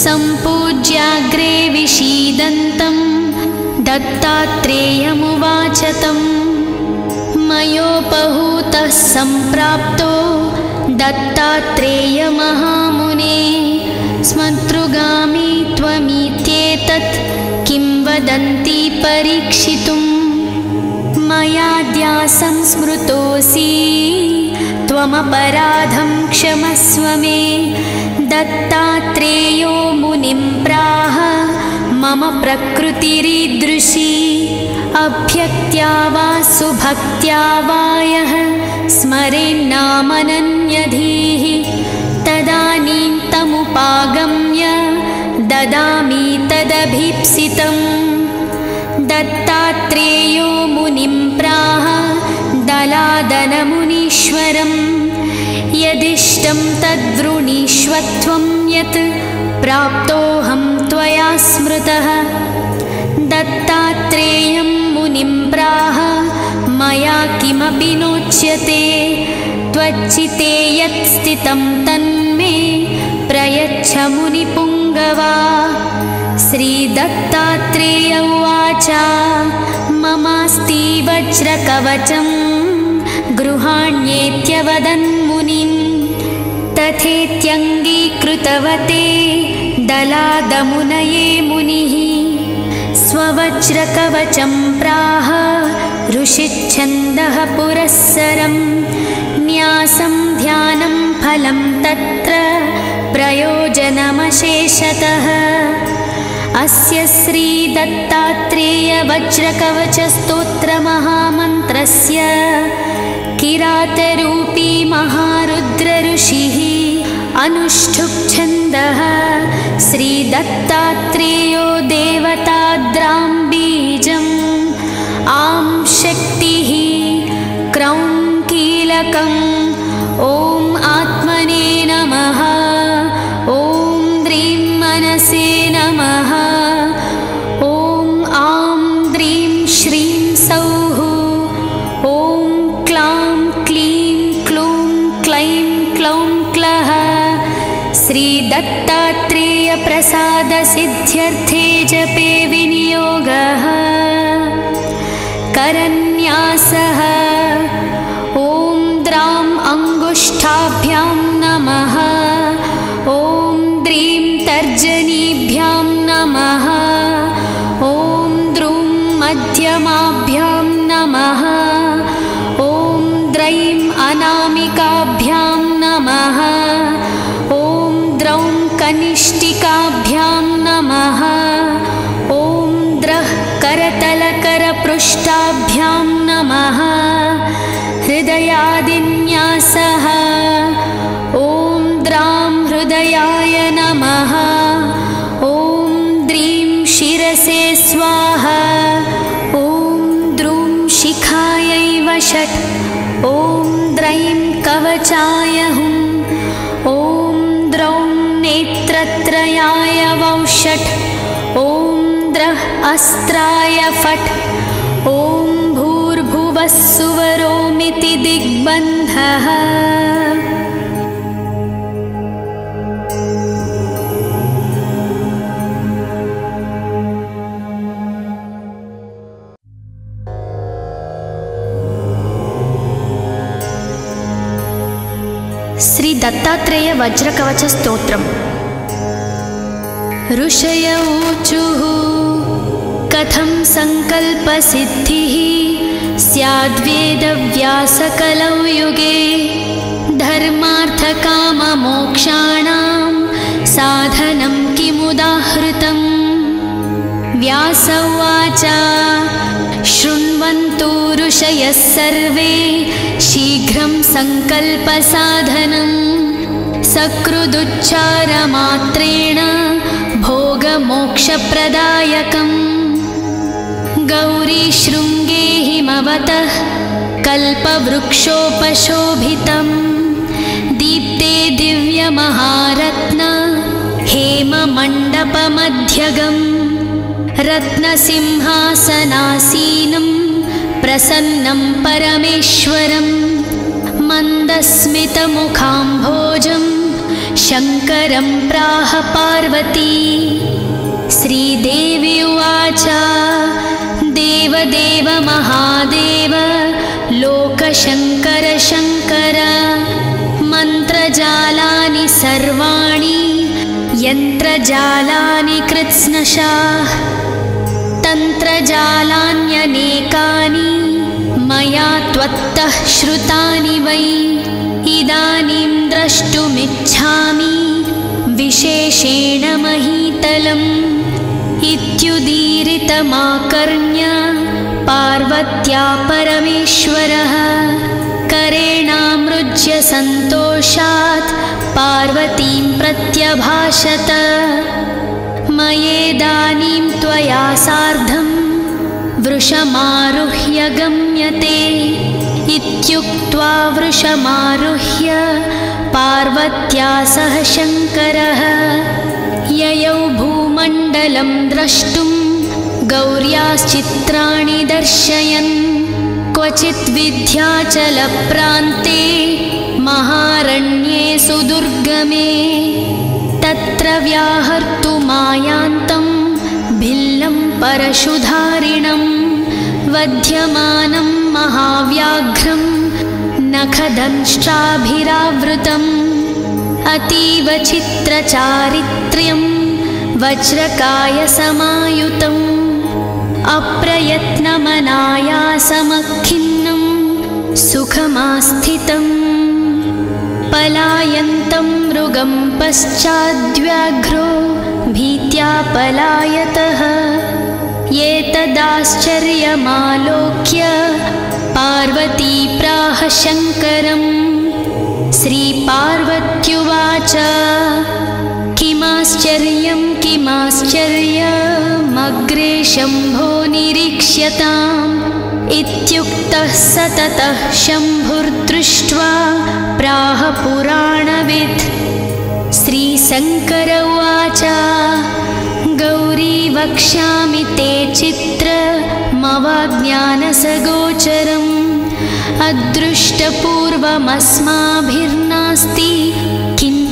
सम्पूज्याग्रे विषीदन्तं दत्तात्रेयमुवाच तम् मयोपहूतः सम्प्राप्तो दत्तात्रेयमहामुने। स्मतृगामी त्वमित्येतत् किं वदन्ति परीक्षितुम् मयाद्यासं स्मृतोऽसि त्वमपराधं क्षमस्व मे। दत्तात्रेयो मुनिं प्राह मम प्रकृतिरीदृशी अभ्यक्त्या वा सुभक्त्या वा यः स्मरेन्नामनन्यधीः तदानीं तमुपागम्य ददामि तदभीप्सितम् दत्तात्रेयो मुनिं प्राह दलादनमुनीश्वरं यदिष्टं तद्वृणीष्वत्वं यत् प्राप्तोऽहं त्वया स्मृतः दत्तात्रेयं मुनिं प्राह मया किमपि नोच्यते? त्वच्चिते यत् स्थितं तन्मे प्रयच्छ मुनिपुङ्गवा। श्रीदत्तात्रेय उवाच ममास्ति वज्रकवचं गृहाण्येत्यवदन्मुनिं तथेत्यङ्गीकृतवते दलादमुनये मुनिः स्ववज्रकवचं प्राह ऋषिच्छन्दः पुरःसरं न्यासं ध्यानं फलं तत्र प्रयोजनमशेषतः। अस्य श्रीदत्तात्रेयवज्रकवचस्तोत्रमहामन्त्रस्य किरातरूपी महारुद्रऋषिः अनुष्ठुप्छन्दः श्रीदत्तात्रेयो देवताद्रां बीजम् आं शक्तिः क्रौं कीलकम् ॐ आत्मने नमः श्रीदत्तात्रेयप्रसादसिद्ध्यर्थे जपे विनियोगः। करन्यासः। ॐ द्राम् अङ्गुष्ठाभ्यां नमः। ॐ द्रीं तर्जनीभ्यां नमः अस्त्राय फट्। ॐ भूर्भुवः सुवरोमिति श्री दत्तात्रेय वज्रकवच स्तोत्रम् ऋषय ऊचु। कथं सङ्कल्पसिद्धिः स्याद्वेदव्यासकलौ युगे धर्मार्थकाममोक्षाणां साधनं किमुदाहृतम्? व्यास उवाच शृण्वन्तु ऋषयः सर्वे शीघ्रं सङ्कल्पसाधनं सकृदुच्चारमात्रेण भोगमोक्षप्रदायकम् गौरीशृङ्गे हिमवतः कल्पवृक्षोपशोभितं दीप्ते दिव्यमहारत्न हेममण्डपमध्यगम्। रत्नसिंहासनासीनं प्रसन्नं परमेश्वरं मन्दस्मितमुखाम्भोजं शङ्करं प्राह पार्वती। श्रीदेवी उवाच देवदेव महादेव लो शङ्कर शङ्कर मन्त्रजालानि सर्वाणि यन्त्रजालानि कृत्स्नशाः तन्त्रजालान्यनेकानि मया त्वत्तः श्रुतानि वै इदानीं द्रष्टुमिच्छामि विशेषेण महीतलम् इत्युदीरितमाकर्ण्य पार्वत्या परमेश्वरः। करेणामृज्य सन्तोषात् पार्वतीं प्रत्यभाषत। मयेदानीं त्वया सार्धं वृषमारुह्य गम्यते। इत्युक्त्वा वृषमारुह्य पार्वत्या सह शङ्करः भूमण्डलं द्रष्टुं गौर्याश्चित्राणि दर्शयन्। क्वचित् विद्याचलप्रान्ते महारण्ये सुदुर्गमे तत्र व्याहर्तुमायान्तं भिल्लं परशुधारिणं वध्यमानं महाव्याघ्रं नखदंष्ट्राभिरावृतम् अतीव चित्रचारित्र्यं वज्रकायसमायुतम् अप्रयत्नमनायासमखिन्नं सुखमास्थितम्। पलायन्तं मृगं पश्चाद्व्याघ्रो भीत्या पलायतः। एतदाश्चर्यमालोक्य पार्वती प्राह शङ्करम् श्रीपार्वत्युवाच। किमाश्चर्यं किमाश्चर्यमग्रे शम्भो निरीक्ष्यताम्। इत्युक्तः सततः शम्भुर्दृष्ट्वा प्राह पुराणवित् श्रीशङ्कर उवाच गौरी वक्ष्यामि ते चित्रमवाज्ञानसगोचरम् अदृष्टपूर्वमस्माभिर्नास्ति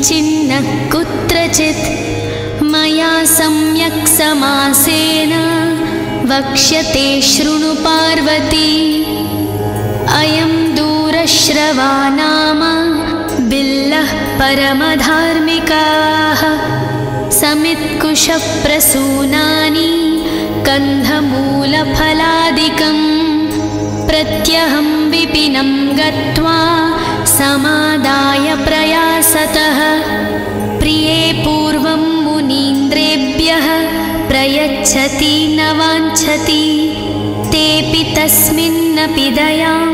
किञ्चिन्न कुत्रचित् मया सम्यक् समासेन वक्ष्यते शृणु पार्वती। अयं दूरश्रवा नाम बिल्लः परमधार्मिकाः। समित्कुशप्रसूनानि कन्धमूलफलादिकम् प्रत्यहं विपिनं गत्वा समादाय प्रयासतः प्रिये पूर्वं मुनीन्द्रेभ्यः प्रयच्छति न वाञ्छति तेऽपि तस्मिन्नपि दयां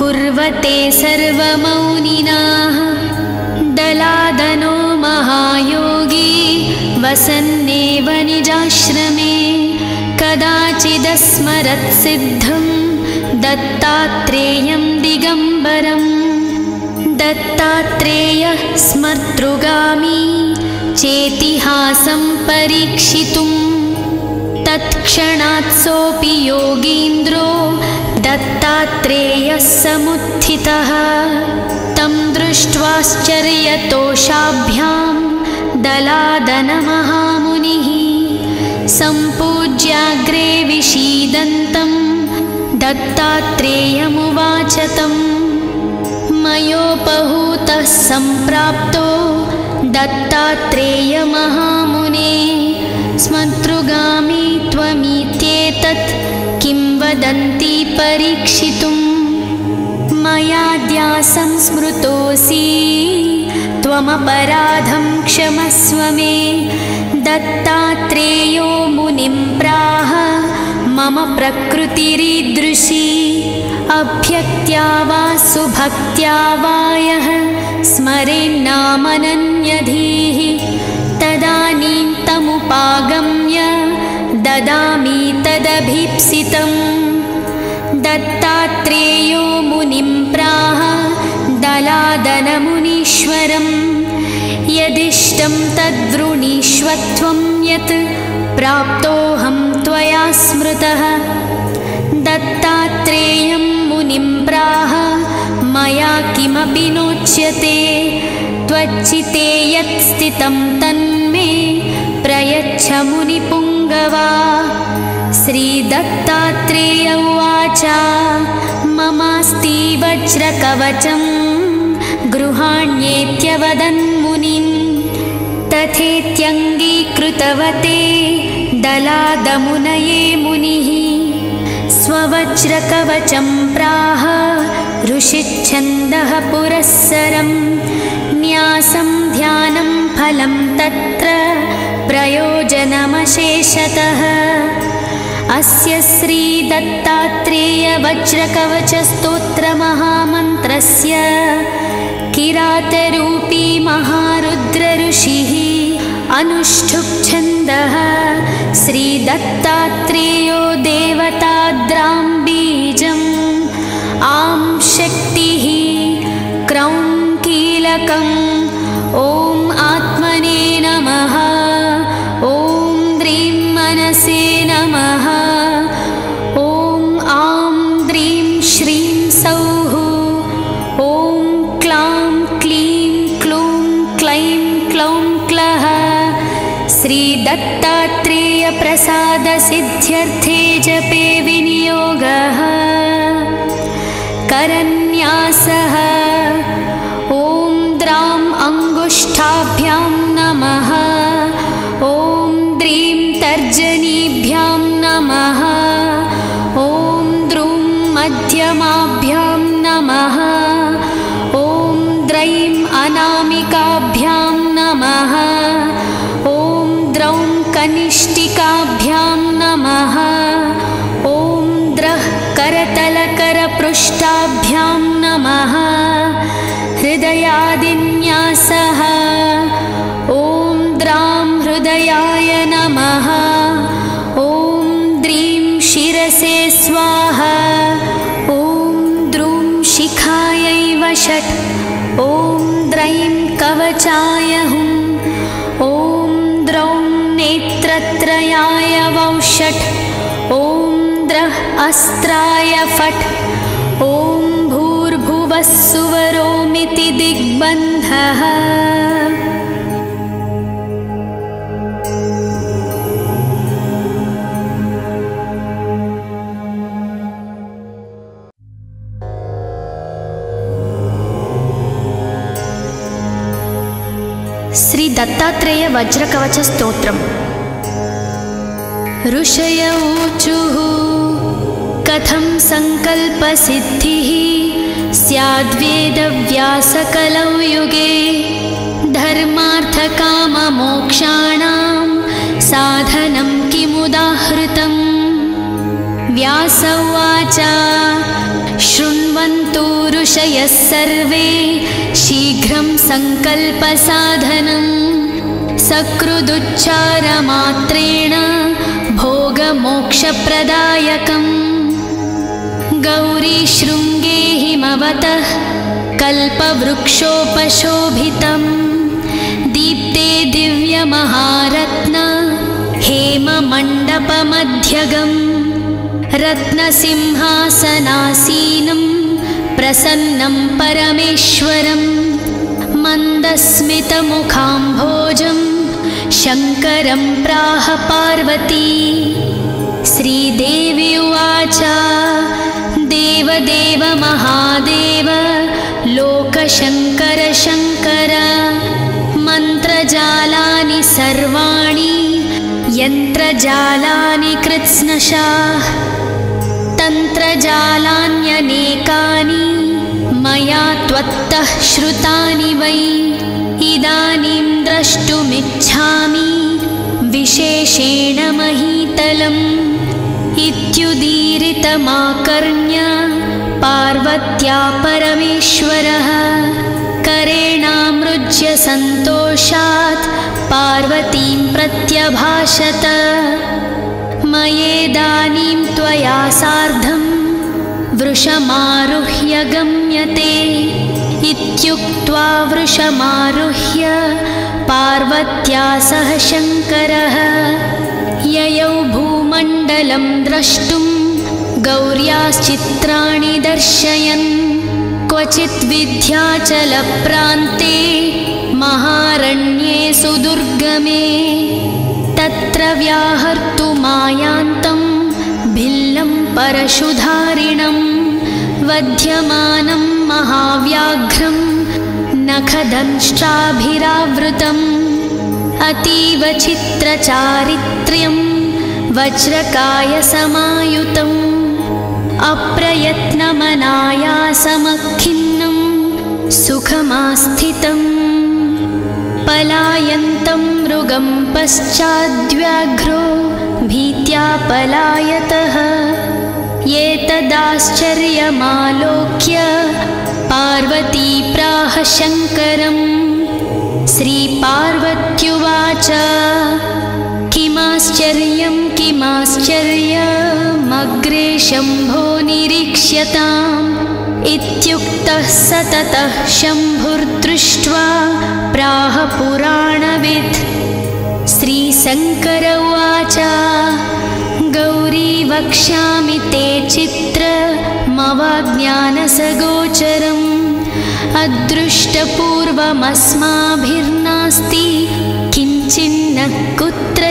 कुर्वते सर्वमौनिनाः दलादनो महायोगी वसन्नेव निजाश्रमे कदाचिदस्मरत्सिद्धं दत्तात्रेयं दिगम्बरम् दत्तात्रेयः स्मर्तृगामी चेतिहासं परीक्षितुं। तत्क्षणात् सोऽपि योगीन्द्रो दत्तात्रेयः समुत्थितः। तं दृष्ट्वाश्चर्यतोषाभ्यां दलादनमहामुनिः सम्पूज्याग्रे विषीदन्तं दत्तात्रेयमुवाच तम् मयोपहूतः सम्प्राप्तो दत्तात्रेयमहामुने। स्मतृगामी त्वमित्येतत् किं वदन्ति परीक्षितुं मयाद्यासं स्मृतोऽसि त्वमपराधं क्षमस्व मे। दत्तात्रेयो मुनिं प्राह मम प्रकृतिरीदृशी अभ्यक्त्या वा सुभक्त्या वा यः स्मरेन्नामनन्यधीः तदानीं तमुपागम्य ददामि तदभीप्सितम्। दत्तात्रेयो मुनिं प्राह दलादनमुनीश्वरम्। यदिष्टं तद्वृणीष्वत्वं यत् प्राप्तोऽहं त्वया स्मृतः किमपि नोच्यते त्वच्चिते यत् स्थितं तन्मे प्रयच्छ मुनिपुङ्गवा। श्रीदत्तात्रेय उवाच ममास्ति वज्रकवचं गृहाण्येत्यवदन्मुनिन् तथेत्यङ्गीकृतवते दलादमुनये मुनिः। स्ववज्रकवचं प्राह ऋषिच्छन्दः पुरःसरं न्यासं ध्यानं फलं तत्र प्रयोजनमशेषतः। अस्य श्रीदत्तात्रेयवज्रकवचस्तोत्रमहामन्त्रस्य किरातरूपी महारुद्रऋषिः अनुष्ठुप्छन्दः श्रीदत्तात्रेयो देवताद्रां बीजम् आं शक्तिः क्रौं कीलकम्। ॐ आत्मने नमः। ॐ द्रीं मनसे नमः। ॐ आं द्रीं श्रीं सौः। ॐ क्लां क्लीं क्लूं क्लैं क्लौं क्लः श्रीदत्तात्रेयप्रसादसिद्ध्यर्थे जपे विनियोगः करन्यासः ॐ द्रां अङ्गुष्ठाभ्यां नमः। ॐ द्रीं तर्जनीभ्यां नमः। ॐ द्रुं मध्यमाभ्यां नमः। ॐ द्रैं अनामिकाभ्यां नमः। ॐ द्रौं कनिष्ठिकाभ्यां नमः करतलकरपृष्ठाभ्यां नमः। हृदयादिन्यासः ॐ द्रां हृदयाय नमः। ॐ द्रीं शिरसे स्वाहा। ॐ द्रुं शिखायैव षट् ॐ द्रैं कवचाय हुं। ॐ द्रौं नेत्रत्रयाय वौषट्। ॐ अस्त्राय फट् ॐ भूर्भुवः सुवरोमिति दिग्बन्धः శ్రీ దత్తాత్రేయ వజ్రకవచ స్తోత్రం ऋषय ऊचुः कथं सङ्कल्पसिद्धिः स्याद्वेदव्यासकलौ युगे धर्मार्थकाममोक्षाणां साधनं किमुदाहृतम् व्यास उवाच शृण्वन्तु ऋषयः सर्वे शीघ्रं सङ्कल्पसाधनम् सकृदुच्चारमात्रेण भोगमोक्षप्रदायकम् गौरीशृङ्गे हिमवतः कल्पवृक्षोपशोभितं दीप्ते दिव्यमहारत्न हेममण्डपमध्यगम्। रत्नसिंहासनासीनं प्रसन्नं परमेश्वरम्। मन्दस्मितमुखाम्भोजं शङ्करं प्राह पार्वती। श्रीदेवी उवाच देवदेव महादेव लोकशङ्कर शङ्कर मन्त्रजालानि सर्वाणि यन्त्रजालानि कृत्स्नशाः तन्त्रजालान्यनेकानि मया त्वत्तः श्रुतानि वै इदानीं द्रष्टुमिच्छामि विशेषेण महीतलम् इत्युदीरितमाकर्ण्य पार्वत्या परमेश्वरः। करेणामृज्य सन्तोषात् पार्वतीं प्रत्यभाषत। मयेदानीं त्वया सार्धं वृषमारुह्य गम्यते। इत्युक्त्वा वृषमारुह्य पार्वत्या सह शङ्करः। ययौ भूमण्डलं द्रष्टुं गौर्याश्चित्राणि दर्शयन्। क्वचित् विद्याचलप्रान्ते महारण्ये सुदुर्गमे तत्र व्याहर्तुमायान्तं भिल्लं परशुधारिणं वध्यमानं महाव्याघ्रं नखदंष्ट्राभिरावृतम् अतीव चित्रचारित्र्यं वज्रकायसमायुतम् अप्रयत्नमनायासमखिन्नं सुखमास्थितम्। पलायन्तं मृगं पश्चाद्व्याघ्रो भीत्या पलायतः। एतदाश्चर्यमालोक्य शङ्करम् श्रीपार्वत्युवाच किमाश्चर्यं किमाश्चर्यमग्रे शम्भो निरीक्ष्यताम्। इत्युक्तः सततः शम्भुर्दृष्ट्वा प्राह पुराणवित् श्रीशङ्कर उवाच गौरी वक्ष्यामि ते चित्रमवाज्ञानसगोचरम् अदृष्टपूर्वमस्माभिर्नास्ति किञ्चिन्न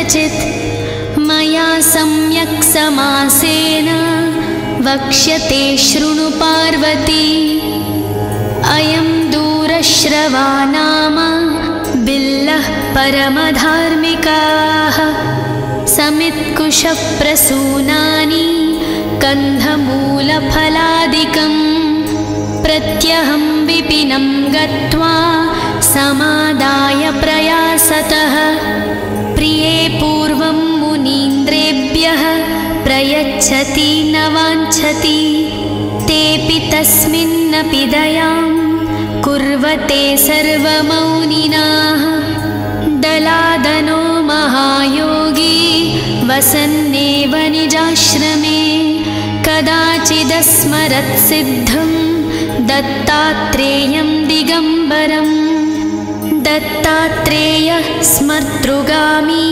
कुत्रचित् मया सम्यक् समासेन वक्ष्यते शृणु पार्वती। अयं दूरश्रवा नाम बिल्लः परमधार्मिकाः। समित्कुशप्रसूनानि कन्धमूलफलादिकम् प्रत्यहं विपिनं गत्वा समादाय प्रयासतः प्रिये पूर्वं मुनीन्द्रेभ्यः प्रयच्छति न वाञ्छति। तेऽपि तस्मिन्नपि दयां कुर्वते सर्वमौनिनाः। दलादनो महायोगी वसन्नेव निजाश्रमे। कदाचिदस्मरत्सिद्धं दत्तात्रेयं दिगम्बरम् दत्तात्रेयः स्मर्तृगामी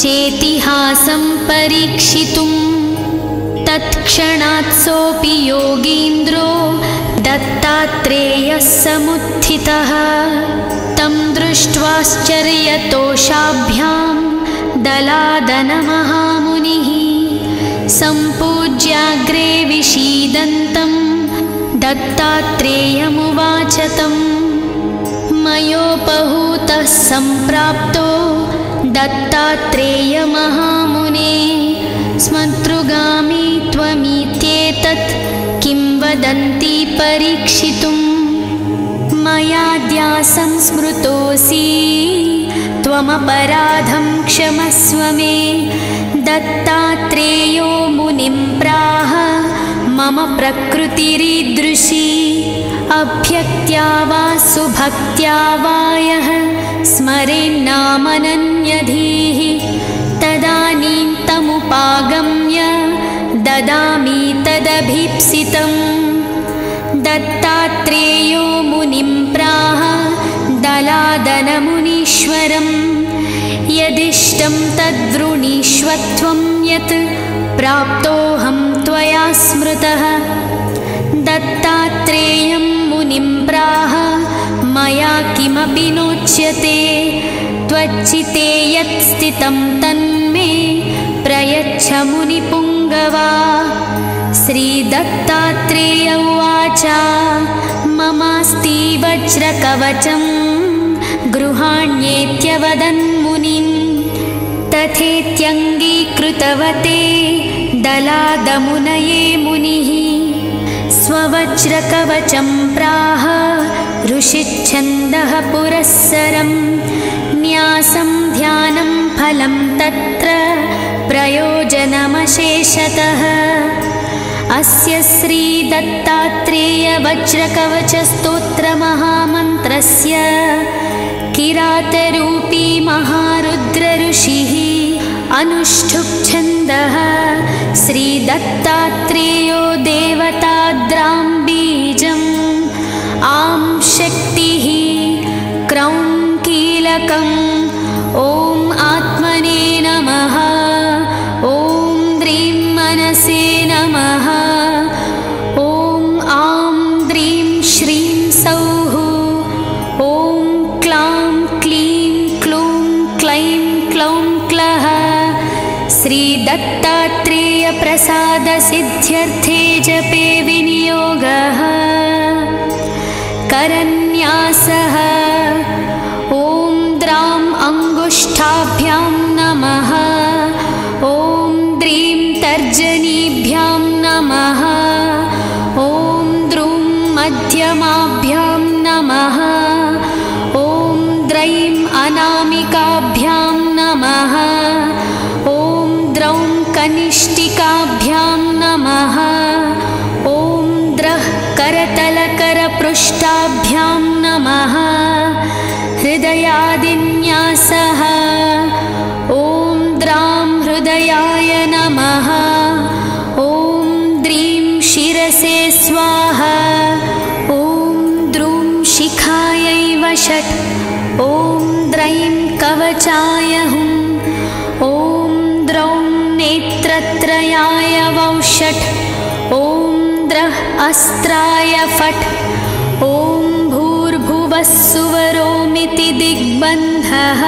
चेतिहासं परीक्षितुं तत्क्षणात् सोऽपि योगीन्द्रो दत्तात्रेयः समुत्थितः। तं दृष्ट्वाश्चर्यतोषाभ्यां दलादनमहामुनिः सम्पूज्याग्रे विषीदन्तं दत्तात्रेयमुवाच तम् मयोपहूतः सम्प्राप्तो दत्तात्रेयमहामुने। स्मतृगामी त्वमित्येतत् किं वदन्ति परीक्षितुं? मयाद्यासं स्मृतोऽसि त्वमपराधं क्षमस्व मे। दत्तात्रेयो मुनिं प्राह मम प्रकृतिरीदृशी अभ्यक्त्या वा सुभक्त्या वा यः स्मरेन्नामनन्यधीः तदानीं तमुपागम्य ददामि तदभीप्सितम् दत्तात्रेयो मुनिं प्राह दलादनमुनीश्वरं यदिष्टं तद्वृणीष्वत्वं यत् प्राप्तोऽहं त्वया स्मृतः दत्तात्रेयं मुनिं प्राह मया किमपि नोच्यते। त्वच्चिते यत् स्थितं तन्मे प्रयच्छ मुनिपुङ्गवा। श्रीदत्तात्रेय उवाच ममास्ति वज्रकवचं गृहाण्येत्यवदन्मुनिम् तथेत्यङ्गीकृतवते दलादमुनये मुनिः स्ववज्रकवचं प्राह ऋषिच्छन्दः पुरःसरं न्यासं ध्यानं फलं तत्र प्रयोजनमशेषतः। अस्य श्रीदत्तात्रेयवज्रकवचस्तोत्रमहामन्त्रस्य किरातरूपी महारुद्रऋषिः अनुष्ठुप्छन्दः। श्रीदत्तात्रेयो देवताद्रां बीजम्। आं प्रसादसिद्ध्यर्थे जपे विनियोगः। करन्यासः करतलकरपृष्ठाभ्यां नमः। हृदयादिन्यासः। ॐ द्रां हृदयाय नमः। ॐ द्रीं शिरसे स्वाहा। ॐ द्रुं शिखायैव षट् ॐ द्रैं कवचाय हुम् ॐ द्रौं नेत्रत्रयाय वौषट्। ॐ द्रः अस्त्राय फट् ॐ भूर्भुवः सुवरोमिति दिग्बन्धः